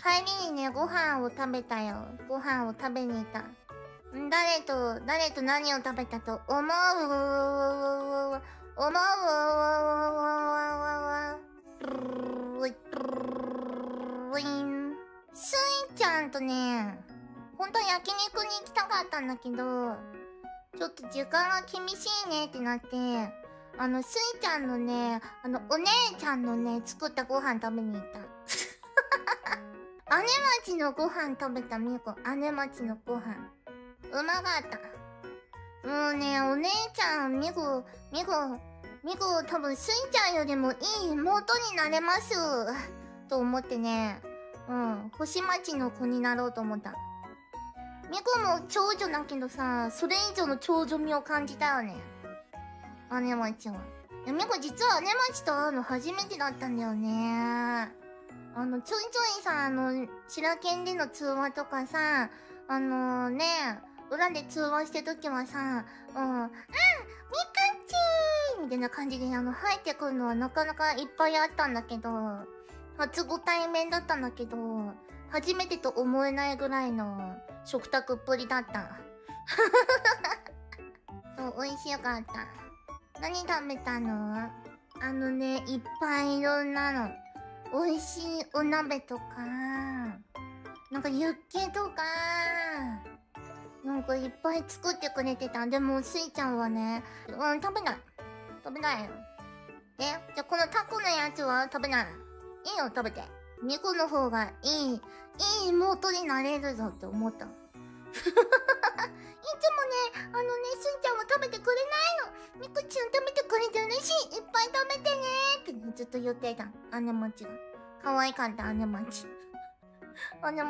帰りにね、ご飯を食べたよ。ご飯を食べに行った。誰と、誰と何を食べたと思う？思う？スイちゃんとね、本当は焼肉に行きたかったんだけど、ちょっと時間が厳しいねってなって、あの、スイちゃんのね、あの、お姉ちゃんのね、作ったご飯食べに行った。姉町のご飯食べたみこ。姉町のご飯。うまかった。もうね、お姉ちゃん、みこ、みこ、みこ、多分、スイちゃんよりもいい妹になれます。と思ってね。うん。星町の子になろうと思った。みこも長女だけどさ、それ以上の長女味を感じたよね。姉町は。みこ実は姉町と会うの初めてだったんだよね。あの、ちょいちょいさ、あの、白剣での通話とかさ、あのー、ね、裏で通話してるときはさ、うん、うん、ミカチーみたいな感じで、あの、入ってくるのはなかなかいっぱいあったんだけど、初ご対面だったんだけど、初めてと思えないぐらいの食卓っぷりだった。そう、美味しかった。何食べたの？あのね、いっぱいいろんなの。美味しいお鍋とか、なんかユッケとか、なんかいっぱい作ってくれてた。でも、スイちゃんはね、うん、食べない。食べないよ。で、じゃこのタコのやつは食べない。いいよ、食べて。肉の方がいい、いい妹になれるぞって思った。いつもね、あのね、スイちゃんは食べてくれないの。ミクちゃん食べてくれて嬉しい。いっぱい食べてねってずっと言ってた。姉町が。可愛かった、姉町。姉町。